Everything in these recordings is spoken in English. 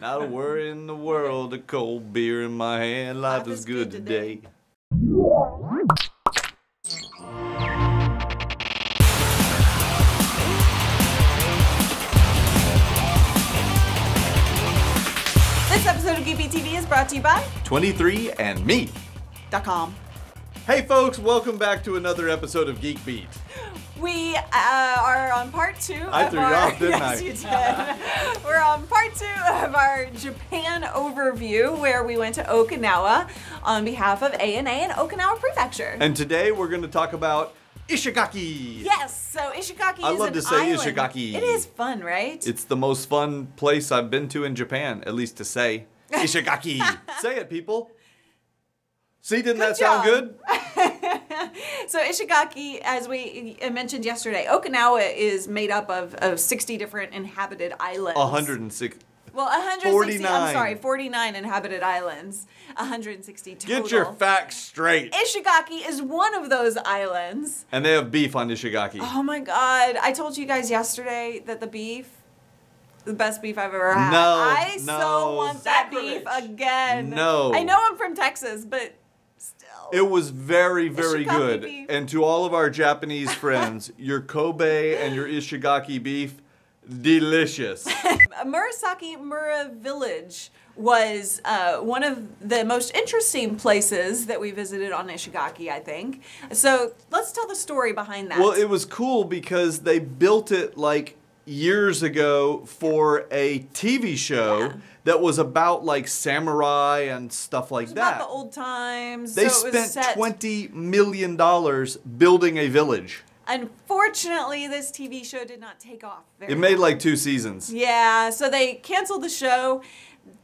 Not a worry in the world, a cold beer in my hand. Life, is good today. This episode of Geeky TV is brought to you by 23 and me. .com. Hey folks, welcome back to another episode of Geek Beat. We uh, are on part two I of threw you our off, didn't yes, I? you did. We're on part two of our Japan overview, where we went to Okinawa on behalf of ANA and Okinawa Prefecture. And today we're going to talk about Ishigaki. yes, so Ishigaki I is love to say island. Ishigaki. It is fun, right? It's the most fun place I've been to in Japan, at least to say. Ishigaki. say it, people. See, didn't that sound job. good? So Ishigaki, as we uh, mentioned yesterday, Okinawa is made up of, of 60 different inhabited islands. 106. Well, 160. 49. I'm sorry, 49 inhabited islands. 160 total. Get your facts straight. Ishigaki is one of those islands. And they have beef on Ishigaki. Oh my god! I told you guys yesterday that the beef, the best beef I've ever had. No, I no. so want that beef again. No. I know I'm from Texas, but still. It was very, very Ishigaki good. beef. And to all of our Japanese friends, your Kobe and your Ishigaki beef, delicious. Murasaki Mura Village was uh, one of the most interesting places that we visited on Ishigaki, I think. So let's tell the story behind that. well, it was cool because they built it like years ago for a TV show Yeah. That was about like samurai and stuff like It's about that. the old times. they so it was spent twenty million dollars building a village. Unfortunately, this TV show did not take off. Very It made well. like two seasons. Yeah, so they canceled the show.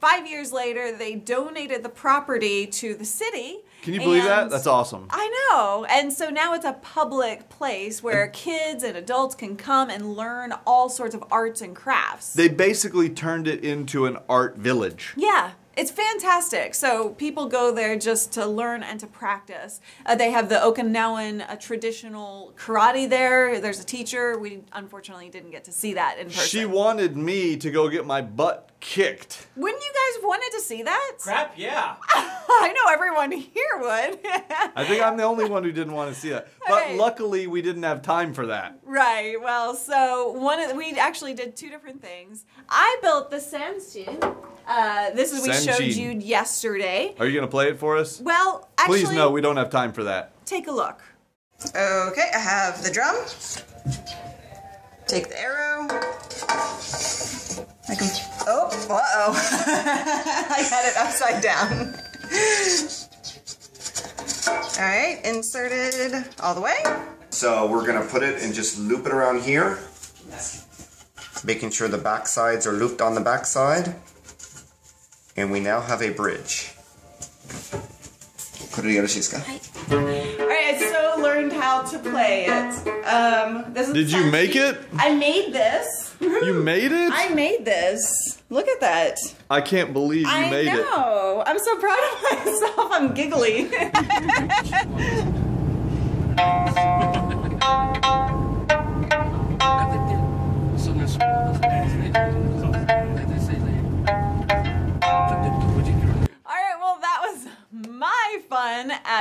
Five years later, they donated the property to the city. Can you believe that? That's awesome. I know. And so now it's a public place where kids and adults can come and learn all sorts of arts and crafts. They basically turned it into an art village. yeah. It's fantastic. So people go there just to learn and to practice. Uh, they have the Okinawan uh, traditional karate there. There's a teacher. We unfortunately didn't get to see that in person. She wanted me to go get my butt kicked. Wouldn't you guys wanted to see that? Crap, yeah. I know everyone here would. I think I'm the only one who didn't want to see that. But Right. luckily, we didn't have time for that. right. Well, so one of the, we actually did two different things. I built the Sanshin. Uh, this is we showed you yesterday. Are you going to play it for us? Well, actually, Please no, we don't have time for that. take a look. Okay, I have the drum. Take the arrow. I can. Oh, uh oh. I had it upside down. All right, inserted all the way. So we're gonna put it and just loop it around here. Making sure the back sides are looped on the back side. And we now have a bridge. Alright, I so learned how to play it. Um, this is Did you make it? I made this. You made it? I made this. Look at that. I can't believe you I made know. it. I know. I'm so proud of myself. I'm giggling.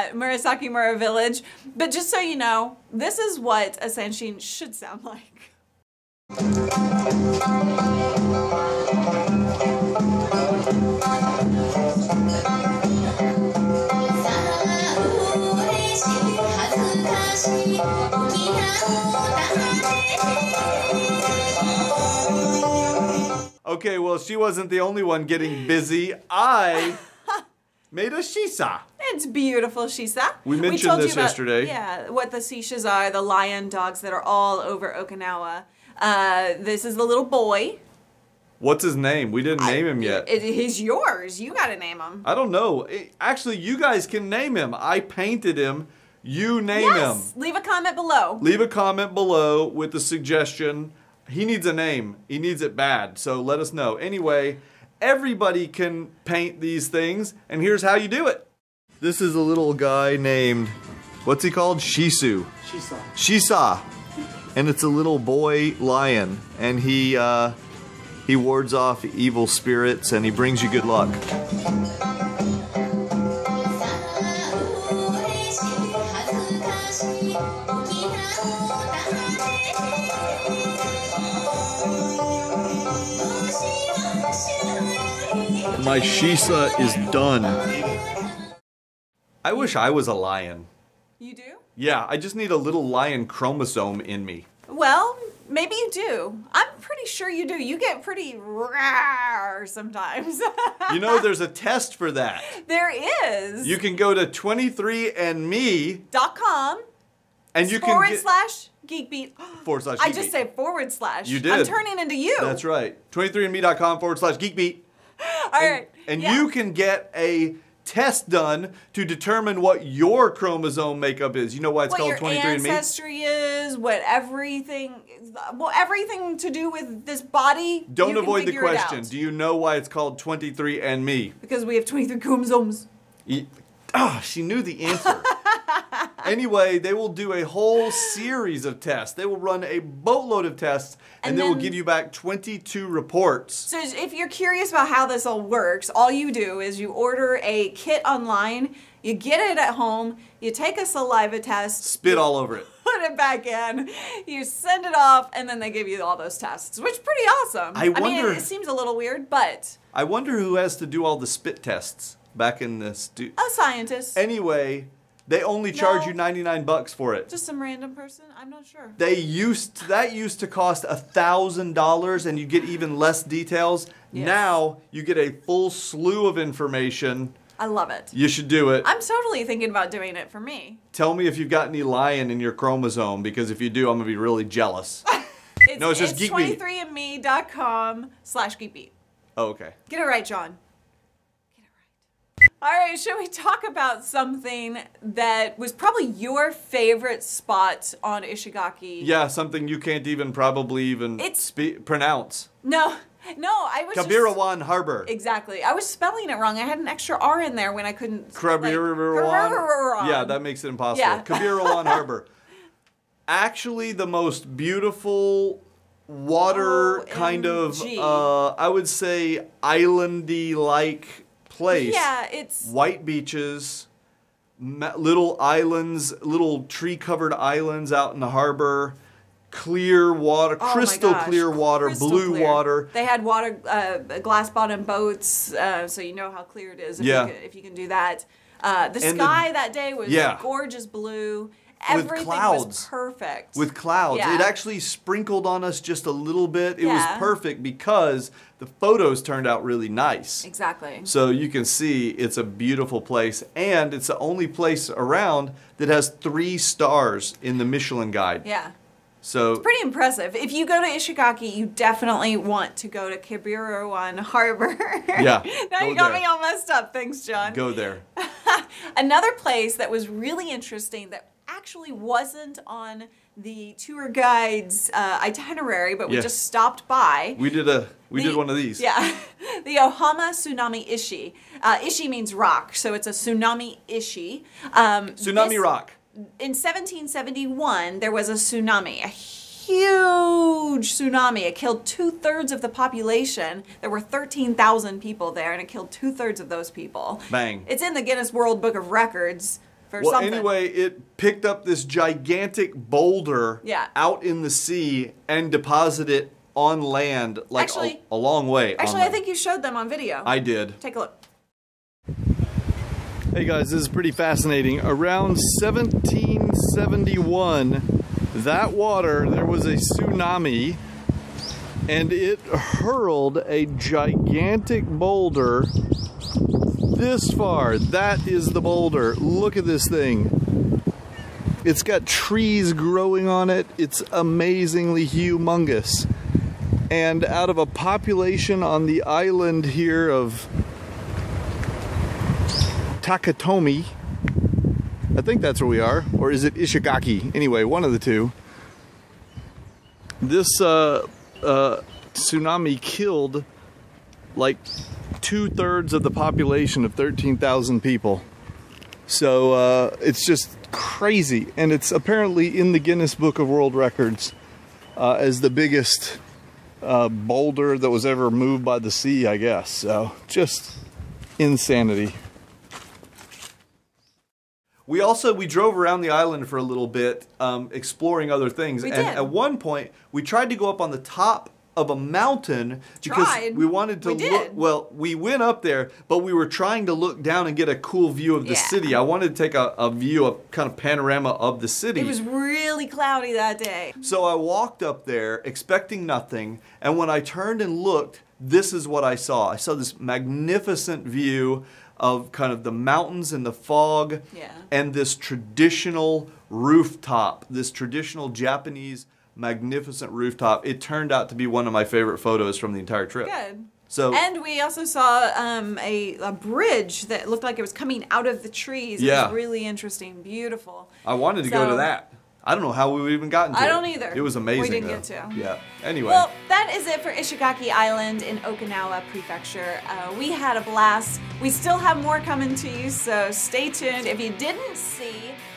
at Murasaki Mura Village. But just so you know, this is what a Sanshin should sound like. Okay, well, she wasn't the only one getting busy. I made a shisa. It's beautiful, Shisa. We mentioned told you this about- yesterday. Yeah, what the Shishas are, the lion dogs that are all over Okinawa. Uh, this is the little boy. What's his name? We didn't name him yet. It, he's yours. You got to name him. I don't know. Eh, Actually, you guys can name him. I painted him. You name yes. him. Leave a comment below. Leave a comment below with the suggestion. He needs a name. He needs it bad. So let us know. Anyway, everybody can paint these things, and here's how you do it. This is a little guy named, what's he called? Shisu. Shisa. Shisa. And it's a little boy lion. And he, uh, He wards off evil spirits and he brings you good luck. My Shisa is done. I wish I was a lion. You do? Yeah, I just need a little lion chromosome in me. Well, maybe you do. I'm pretty sure you do. You get pretty rare sometimes. You know, there's a test for that. there is. You can go to 23andme dot com and you can forward get slash geekbeat. forward slash I just said forward slash. You did. I'm turning into you. That's right. 23andme.com forward slash geekbeat. All right. And Yeah. you can get a test done to determine what your chromosome makeup is. You know why it's what called your 23andme? ancestry is, what everything, well, everything to do with this body. Don't avoid the question. Do you know why it's called 23andme? because we have 23 chromosomes. Ah, she knew the answer. anyway, they will do a whole series of tests. They will run a boatload of tests, and, And they will give you back 22 reports. So if you're curious about how this all works, all you do is you order a kit online, you get it at home, you take a saliva test, Spit all over it. put it back in, you send it off, and then they give you all those tests, which is pretty awesome. I mean, it, it seems a little weird, but I wonder who has to do all the spit tests back in the Stu- a scientist, anyway, they only charge No. you 99 bucks for it. just some random person, I'm not sure. They used that used to cost a thousand dollars, and you get even less details. Yes. Now you get a full slew of information. I love it. You should do it. I'm totally thinking about doing it for me. Tell me if you've got any lion in your chromosome, because if you do, I'm gonna be really jealous. It's, No, it's just Geekbeat. 23andme.com slash geekbeat. oh, okay. Get it right, John. Get it right. All right, should we talk about something that was probably your favorite spot on Ishigaki? Yeah, something you can't even probably even It's- spe- pronounce. No, no, I was just- Kabirawan Harbor. Exactly. I was spelling it wrong. I had an extra R in there when I couldn't. Kabirawan. like- yeah, that makes it impossible. Yeah. Kabirawan Harbor. Actually, the most beautiful water kind of, uh, I would say, islandy like place. Yeah, it's. White beaches, little islands, little tree covered islands out in the harbor, clear water, oh crystal clear water, crystal blue clear. water. They had water, uh, glass bottom boats, uh, so you know how clear it is if, Yeah. you, can, if you can do that. Uh, the And the- sky that day was Yeah. gorgeous blue. With clouds. was perfect. with clouds. Yeah. It actually sprinkled on us just a little bit. It Yeah. was perfect because the photos turned out really nice. Exactly. So you can see it's a beautiful place, and it's the only place around that has three stars in the Michelin Guide. Yeah. So it's Pretty impressive. If you go to Ishigaki, you definitely want to go to Kibirawan Harbor. Yeah, now go you got there. me all messed up. Thanks, John. go there. Another place that was really interesting that actually wasn't on the tour guide's uh, itinerary, but we Yeah. just stopped by. We did a we The- did one of these. Yeah, the Ohama Tsunami Ishi. Uh, ishi means rock, so it's a tsunami Ishi. Um, Tsunami this- Rock. In 1771, there was a tsunami, a huge tsunami. It killed two thirds of the population. There were 13,000 people there, and it killed two thirds of those people. Bang. It's in the Guinness World Book of Records for Well, something. anyway, it picked up this gigantic boulder Yeah. out in the sea and deposited it on land, like Actually- a, a long way. Actually, I think you showed them on video. I did. Take a look. Hey guys, this is pretty fascinating. Around 1771, that water, there was a tsunami, and it hurled a gigantic boulder this far. That is the boulder. Look at this thing. It's got trees growing on it. It's amazingly humongous. And out of a population on the island here of Taketomi. I think that's where we are. Or is it Ishigaki? Anyway, one of the two. This uh, uh, tsunami killed like two thirds of the population of 13,000 people. So uh, it's just crazy. And it's apparently in the Guinness Book of World Records uh, as the biggest uh, boulder that was ever moved by the sea, I guess. So just insanity. We also we drove around the island for a little bit, um, exploring other things. We and did. at one point, we tried to go up on the top of a mountain because Tried. we wanted to We look. Well, we went up there, but we were trying to look down and get a cool view of the Yeah. city. I wanted to take a, a view, a kind of panorama of the city. It was really cloudy that day. So I walked up there expecting nothing, and when I turned and looked, this is what I saw. I saw this magnificent view of kind of the mountains and the fog Yeah. and this traditional rooftop, this traditional Japanese magnificent rooftop. It turned out to be one of my favorite photos from the entire trip. Good. So And we also saw um, a, a bridge that looked like it was coming out of the trees. It Yeah. was really interesting, beautiful. I wanted to go to that. I don't know how we even gotten to I don't either. It was amazing. We didn't though. get to. Yeah. Anyway. Well, that is it for Ishigaki Island in Okinawa Prefecture. Uh, we had a blast. We still have more coming to you, so stay tuned. If you didn't see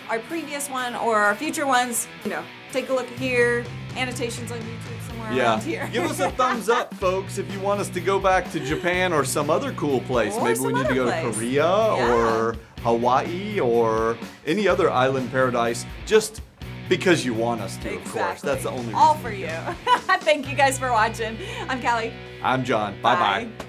our previous one or our future ones, you know, take a look here. Annotations on YouTube somewhere Yeah. around here. Give us a thumbs up, folks, if you want us to go back to Japan or some other cool place. Or Maybe we need to go place. to Korea Yeah. or Hawaii or any other island paradise just because you want us to, of course. That's the only reason. All for you. Thank you guys for watching. I'm Callie. I'm John. Bye bye.